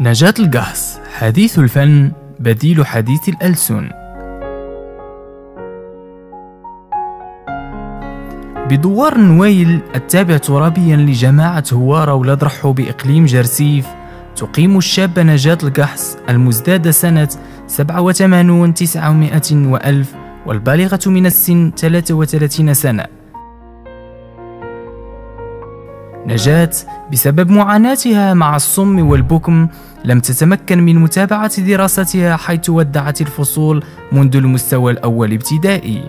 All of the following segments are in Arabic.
نجاة القحص حديث الفن بديل حديث الألسن. بدوار نويل التابع ترابيا لجماعة هوارة ولاد رحو بإقليم جرسيف تقيم الشابة نجاة القحص المزدادة سنة 87 900 وألف والبالغة من السن 33 سنة. نجاة بسبب معاناتها مع الصم والبكم لم تتمكن من متابعة دراستها حيث ودعت الفصول منذ المستوى الأول ابتدائي.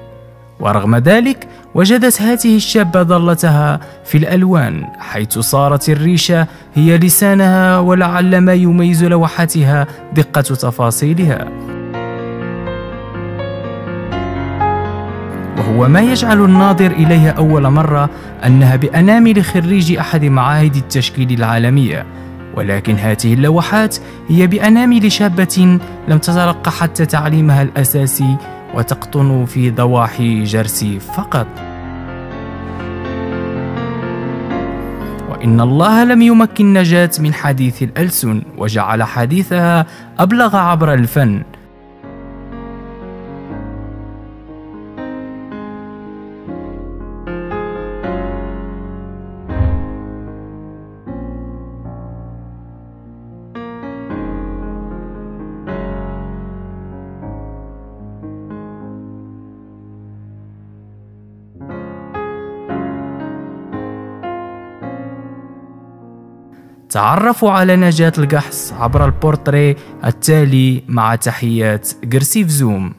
ورغم ذلك وجدت هذه الشابة ضالتها في الألوان حيث صارت الريشة هي لسانها ولعل ما يميز لوحاتها دقة تفاصيلها. وهو ما يجعل الناظر إليها أول مرة أنها بأنامل خريج أحد معاهد التشكيل العالمية. ولكن هذه اللوحات هي بأنامل شابة لم تتلقى حتى تعليمها الأساسي وتقطن في ضواحي جرسي فقط. وإن الله لم يمكن نجاة من حديث الألسن وجعل حديثها أبلغ عبر الفن. تعرفوا على نجاة القحص عبر البورتري التالي مع تحيات قرسيف زوم.